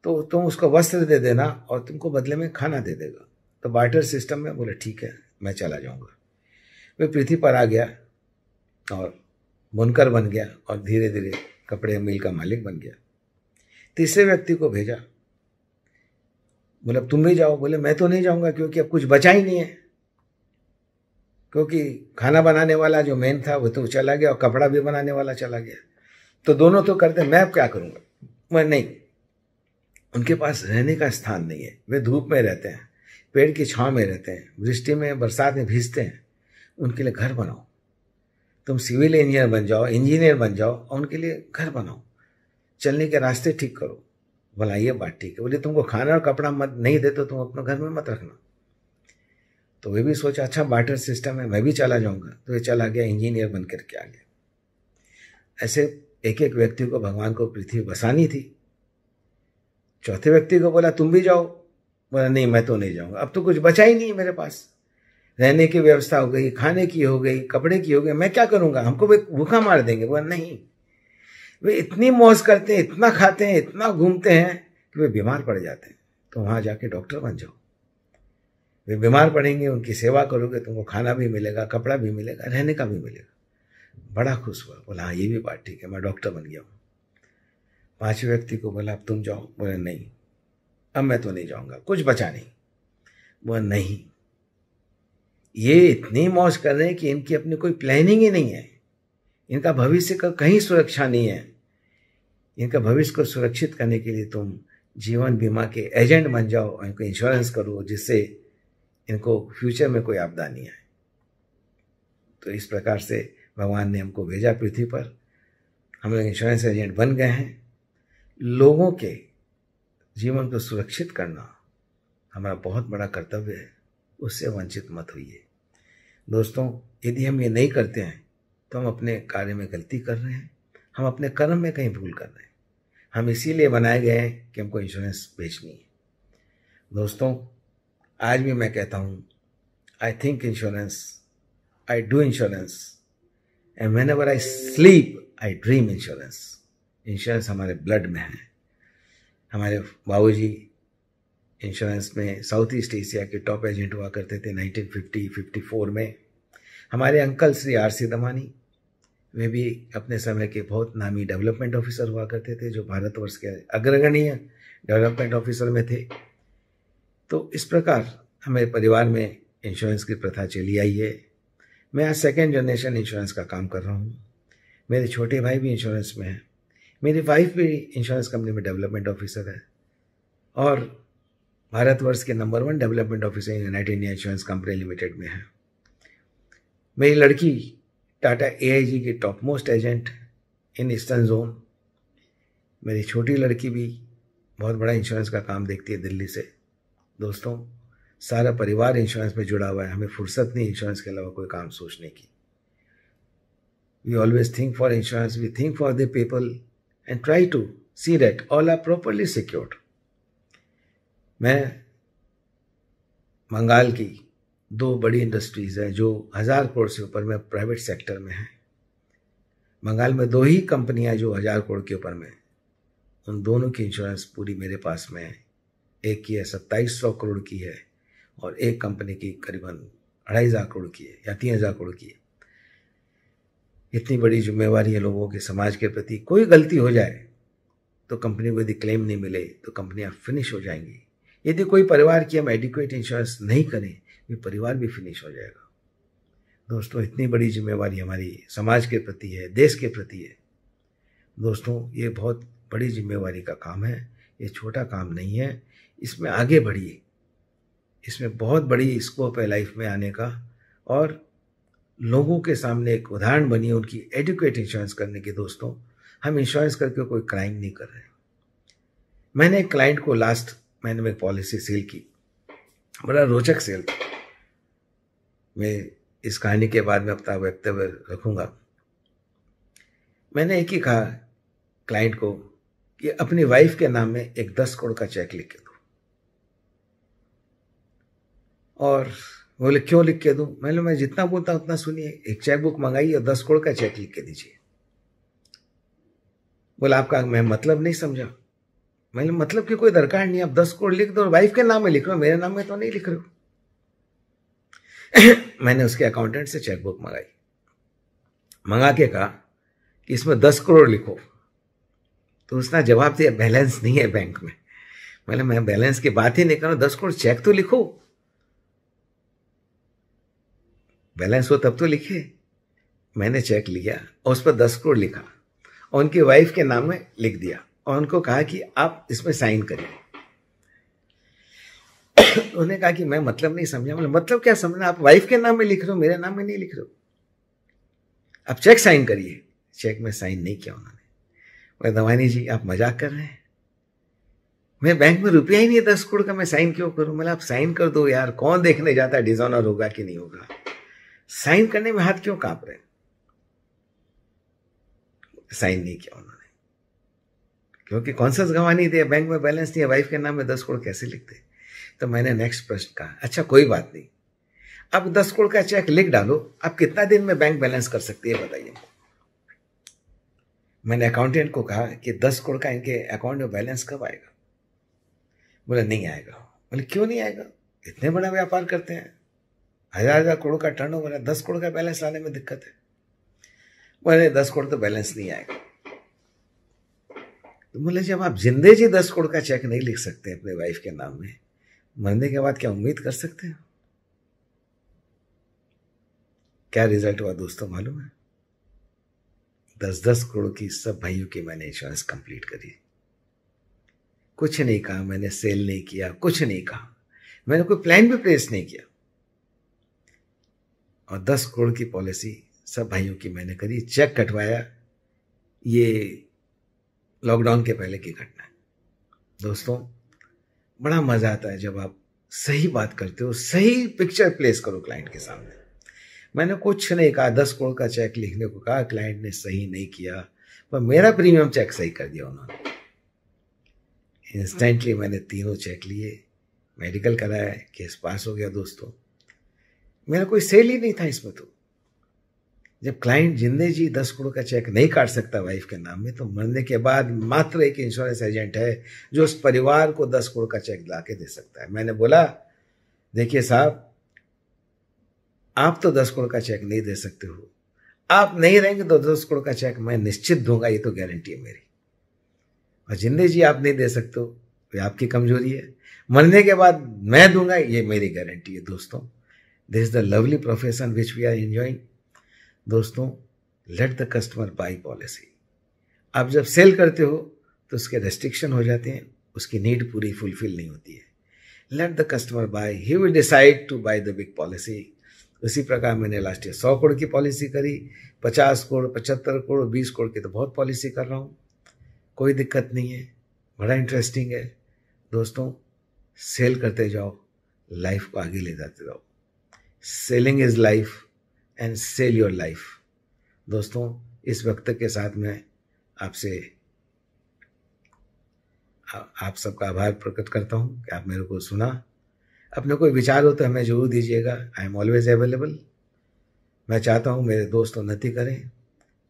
तो तुम उसको वस्त्र दे देना और तुमको बदले में खाना दे देगा। तो बार्टर सिस्टम में बोले, ठीक है, मैं चला जाऊँगा। वे पृथ्वी पर आ गया और बुनकर बन गया और धीरे धीरे कपड़े मिल का मालिक बन गया। तीसरे व्यक्ति को भेजा। बोले, तुम भी जाओ। बोले, मैं तो नहीं जाऊँगा क्योंकि अब कुछ बचा ही नहीं है। क्योंकि खाना बनाने वाला जो मेन था, वो तो चला गया और कपड़ा भी बनाने वाला चला गया। तो दोनों तो करते, मैं अब क्या करूँगा? मैं नहीं उनके पास रहने का स्थान नहीं है। वे धूप में रहते हैं, पेड़ की छांव में रहते हैं, वृष्टि में, बरसात में भीजते हैं। उनके लिए घर बनाओ। तुम सिविल इंजीनियर बन जाओ, इंजीनियर बन जाओ और उनके लिए घर बनाओ। चलने के रास्ते ठीक करो। बोला ये बात ठीक है। बोले तुमको खाना और कपड़ा मत, नहीं दे तो तुम अपने घर में मत रखना। तो वे भी सोचा अच्छा बार्टर सिस्टम है, मैं भी चला जाऊँगा। तो ये चला गया, इंजीनियर बन करके आ गया। ऐसे एक एक व्यक्ति को भगवान को पृथ्वी बसानी थी। चौथे व्यक्ति को बोला, तुम भी जाओ। बोला, नहीं, मैं तो नहीं जाऊँगा। अब तो कुछ बचा ही नहीं है मेरे पास। रहने की व्यवस्था हो गई, खाने की हो गई, कपड़े की हो गई, मैं क्या करूँगा? हमको वे भूखा मार देंगे। बोला, नहीं। वे इतनी मौज करते हैं, इतना खाते हैं, इतना घूमते हैं कि वे बीमार पड़ जाते हैं। तो वहाँ जाके डॉक्टर बन जाओ। वे बीमार पड़ेंगे, उनकी सेवा करोगे, तुमको खाना भी मिलेगा, कपड़ा भी मिलेगा, रहने का भी मिलेगा। बड़ा खुश हुआ। बोला हाँ ये भी बात ठीक है, मैं डॉक्टर बन गया हूँ। पाँचवें व्यक्ति को बोला, अब तुम जाओ. बोले, नहीं, अब मैं तो नहीं जाऊँगा, कुछ बचा नहीं। बोला, नहीं, ये इतनी मौज कर रहे हैं कि इनकी अपनी कोई प्लानिंग ही नहीं है। इनका भविष्य का कहीं सुरक्षा नहीं है। इनका भविष्य को सुरक्षित करने के लिए तुम जीवन बीमा के एजेंट बन जाओ और इनको इंश्योरेंस करो, जिससे इनको फ्यूचर में कोई आपदा नहीं आए। तो इस प्रकार से भगवान ने हमको भेजा पृथ्वी पर। हम लोग इंश्योरेंस एजेंट बन गए हैं। लोगों के जीवन को सुरक्षित करना हमारा बहुत बड़ा कर्तव्य है। उससे वंचित मत होइए। दोस्तों, यदि हम ये नहीं करते हैं तो हम अपने कार्य में गलती कर रहे हैं। हम अपने कर्म में कहीं भूल कर रहे हैं। हम इसीलिए बनाए गए हैं कि हमको इंश्योरेंस बेचनी है। दोस्तों, आज भी मैं कहता हूँ I think insurance I do insurance and whenever I sleep I dream insurance insurance हमारे ब्लड में है। हमारे बाबूजी इंश्योरेंस में साउथ ईस्ट एशिया के टॉप एजेंट हुआ करते थे 1950-54 में। हमारे uncle Shri R C Damani वे भी अपने समय के बहुत नामी डेवलपमेंट ऑफिसर हुआ करते थे, जो भारतवर्ष के अग्रगणीय डेवलपमेंट ऑफिसर में थे। तो इस प्रकार हमारे परिवार में इंश्योरेंस की प्रथा चली आई है। मैं आज सेकेंड जनरेशन इंश्योरेंस का काम कर रहा हूँ। मेरे छोटे भाई भी इंश्योरेंस में हैं। मेरी वाइफ भी इंश्योरेंस कंपनी में डेवलपमेंट ऑफिसर है और भारतवर्ष के number one development officer United India Insurance Company Limited में है। मेरी लड़की टाटा ए की top most agent in eastern zone मेरी छोटी लड़की भी बहुत बड़ा इंश्योरेंस का काम देखती है दिल्ली से। दोस्तों, सारा परिवार इंश्योरेंस में जुड़ा हुआ है। हमें फुर्सत नहीं इंश्योरेंस के अलावा कोई काम सोचने की। We always think for insurance we think for the people and try to see that all are properly secured मैं बंगाल की दो बड़ी इंडस्ट्रीज़ हैं जो हज़ार करोड़ से ऊपर में प्राइवेट सेक्टर में हैं। बंगाल में दो ही कंपनियाँ जो हज़ार करोड़ के ऊपर में उन दोनों की इंश्योरेंस पूरी मेरे पास में है। एक की है सत्ताईस सौ करोड़ की है और एक कंपनी की करीबन अढ़ाई हज़ार करोड़ की है या तीन हज़ार करोड़ की है। इतनी बड़ी जिम्मेवारी है लोगों के समाज के प्रति। कोई गलती हो जाए तो कंपनी को यदि क्लेम नहीं मिले तो कंपनियाँ फिनिश हो जाएँगी। यदि कोई परिवार की हम एडिक्वेट इंश्योरेंस नहीं करें ये परिवार भी फिनिश हो जाएगा। दोस्तों, इतनी बड़ी जिम्मेवारी हमारी समाज के प्रति है, देश के प्रति है। दोस्तों, ये बहुत बड़ी जिम्मेवारी का काम है, ये छोटा काम नहीं है। इसमें आगे बढ़िए। इसमें बहुत बड़ी स्कोप है लाइफ में आने का, और लोगों के सामने एक उदाहरण बनिए उनकी एडुकेट इंश्योरेंस करने की दोस्तों। हम इंश्योरेंस करके कोई क्राइम नहीं कर रहे मैंने एक क्लाइंट को लास्ट महीने में पॉलिसी सेल की। बड़ा रोचक सेल था मैं इस कहानी के बाद में अपना वक्तव्य रखूँगा। मैंने एक ही कहा क्लाइंट को कि अपनी वाइफ के नाम में एक दस करोड़ का चेक लिख के दो। और बोले, क्यों लिख के दूँ? मैंने मैं जितना बोलता उतना सुनिए। एक चेक बुक मंगाई और दस करोड़ का चेक लिख के दीजिए। बोला, आपका, मैं मतलब नहीं समझा। मैंने मतलब की कोई दरकार नहीं आप दस करोड़ लिख दो वाइफ के नाम में लिख रहे हो, मेरे नाम में तो नहीं लिख रहे हो? मैंने उसके अकाउंटेंट से चेक बुक मंगाई। मंगा के कहा कि इसमें दस करोड़ लिखो। तो उसने जवाब दिया बैलेंस नहीं है बैंक में। मैंने मैं बैलेंस की बात ही नहीं कर दस करोड़ चेक तो लिखो। बैलेंस हो तब तो लिखे। मैंने चेक लिया और उस पर दस करोड़ लिखा। और उनकी वाइफ के नाम में लिख दिया। और उनको कहा कि आप इसमें साइन करिए। उन्होंने कहा कि मैं मतलब नहीं समझा। मतलब मतलब क्या समझना? आप वाइफ के नाम में लिख रहे हो, मेरे नाम में नहीं लिख रहे हो। आप चेक साइन करिए। चेक में साइन नहीं किया उन्होंने। बोले, दवानी जी, आप मज़ाक कर रहे हैं। मैं बैंक में रुपया ही नहीं है दस करोड़ का, मैं साइन क्यों करूँ? मतलब आप साइन कर दो यार। कौन देखने जाता है डिजॉनर होगा कि नहीं होगा? साइन करने में हाथ क्यों काँप रहे साइन नहीं किया उन्होंने। क्योंकि कॉन्सियस गवाह नहीं थे बैंक में बैलेंस नहीं है, वाइफ के नाम में दस करोड़ कैसे लिखते तो मैंने नेक्स्ट प्रश्न कहा अच्छा कोई बात नहीं। अब दस करोड़ का चेक लिख डालो, आप कितना दिन में बैंक बैलेंस कर सकती है बताइए मैंने अकाउंटेंट को कहा कि दस करोड़ का इनके अकाउंट में बैलेंस कब आएगा? बोले, नहीं आएगा। बोले, क्यों नहीं आएगा? इतने बड़ा व्यापार करते हैं। हज़ार हज़ार करोड़ का टर्न ओवर है, दस करोड़ का बैलेंस लाने में दिक्कत है। बोले, दस करोड़ तो बैलेंस नहीं आएगा। तो बोले, जब आप जिंदे जी दस करोड़ का चेक नहीं लिख सकते अपने वाइफ के नाम में, मरने के बाद क्या उम्मीद कर सकते हैं? क्या रिज़ल्ट हुआ दोस्तों, मालूम है? दस दस करोड़ की सब भाइयों की मैंने इंश्योरेंस कंप्लीट करी। कुछ नहीं कहा, मैंने सेल नहीं किया, कुछ नहीं कहा। मैंने कोई प्लान भी प्लेस नहीं किया। और दस करोड़ की पॉलिसी सब भाइयों की मैंने करी। चेक कटवाया। ये लॉकडाउन के पहले की घटना है। दोस्तों, बड़ा मज़ा आता है जब आप सही बात करते हो, सही पिक्चर प्लेस करो क्लाइंट के सामने। मैंने कुछ नहीं कहा, दस करोड़ का चेक लिखने को कहा क्लाइंट ने सही नहीं किया, पर मेरा प्रीमियम चेक सही कर दिया उन्होंने। इंस्टेंटली मैंने तीनों चेक लिए। मेडिकल कराया केस पास हो गया दोस्तों। मेरा कोई सेल ही नहीं था इसमें तो जब क्लाइंट जिंदे जी दस करोड़ का चेक नहीं काट सकता वाइफ के नाम में तो मरने के बाद मात्र एक इंश्योरेंस एजेंट है जो उस परिवार को दस करोड़ का चेक ला के दे सकता है। मैंने बोला, देखिए साहब, आप तो दस करोड़ का चेक नहीं दे सकते हो। आप नहीं रहेंगे तो दस करोड़ का चेक मैं निश्चित दूँगा, ये तो गारंटी है मेरी। और जिंदे जी, आप नहीं दे सकते हो आपकी कमज़ोरी है। मरने के बाद मैं दूँगा, ये मेरी गारंटी है, दोस्तों। This is the lovely profession which we are enjoying दोस्तों let the customer buy policy आप जब सेल करते हो तो उसके रेस्ट्रिक्शन हो जाते हैं, उसकी नीड पूरी फुलफिल नहीं होती है। Let the customer buy he will decide to buy the big policy उसी प्रकार मैंने लास्ट ईयर सौ करोड़ की पॉलिसी करी, पचास करोड़, पचहत्तर करोड़, बीस करोड़ की तो बहुत पॉलिसी कर रहा हूँ। कोई दिक्कत नहीं है, बड़ा इंटरेस्टिंग है। दोस्तों सेल करते जाओ लाइफ को आगे ले जाते जाओ selling is life and sell your life. दोस्तों, इस वक्त के साथ मैं आपसे आप सबका आभार प्रकट करता हूँ कि आप मेरे को सुना। अपने कोई विचार हो तो हमें ज़रूर दीजिएगा। आई एम ऑलवेज अवेलेबल मैं चाहता हूँ मेरे दोस्त उन्नति करें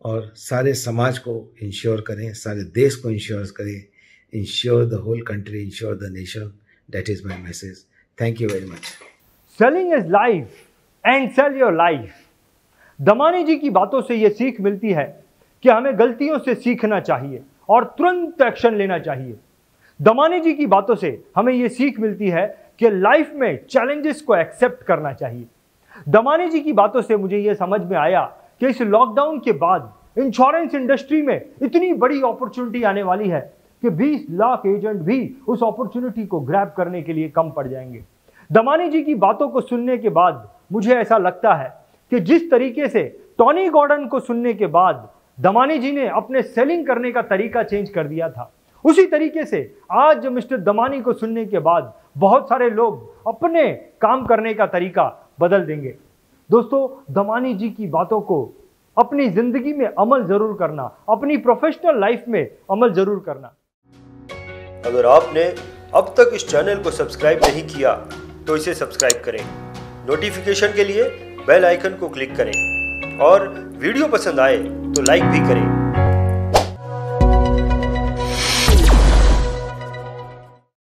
और सारे समाज को इंश्योर करें, सारे देश को इंश्योर करें। Insure the whole country insure the nation that is my message thank you very much selling is life and sell your life Damani ji की बातों से यह सीख मिलती है कि हमें गलतियों से सीखना चाहिए और तुरंत एक्शन लेना चाहिए। दमानी जी की बातों से हमें यह सीख मिलती है कि लाइफ में चैलेंजेस को एक्सेप्ट करना चाहिए। दमानी जी की बातों से मुझे यह समझ में आया कि इस लॉकडाउन के बाद इंश्योरेंस इंडस्ट्री में इतनी बड़ी अपॉर्चुनिटी आने वाली है कि 20 लाख एजेंट भी उस अपॉर्चुनिटी को ग्रैब करने के लिए कम पड़ जाएँगे। दमानी जी की बातों को सुनने के बाद मुझे ऐसा लगता है कि जिस तरीके से टॉनी गॉर्डन को सुनने के बाद दमानी जी ने अपने सेलिंग करने का तरीका चेंज कर दिया था। उसी तरीके से आज जो मिस्टर दमानी को सुनने के बाद बहुत सारे लोग अपने काम करने का तरीका बदल देंगे। दोस्तों, दमानी जी की बातों को अपनी ज़िंदगी में अमल ज़रूर करना, अपनी प्रोफेशनल लाइफ में अमल ज़रूर करना। अगर आपने अब तक इस चैनल को सब्सक्राइब नहीं किया तो इसे सब्सक्राइब करें। नोटिफिकेशन के लिए बेल आइकन को क्लिक करें। और वीडियो पसंद आए तो लाइक भी करें।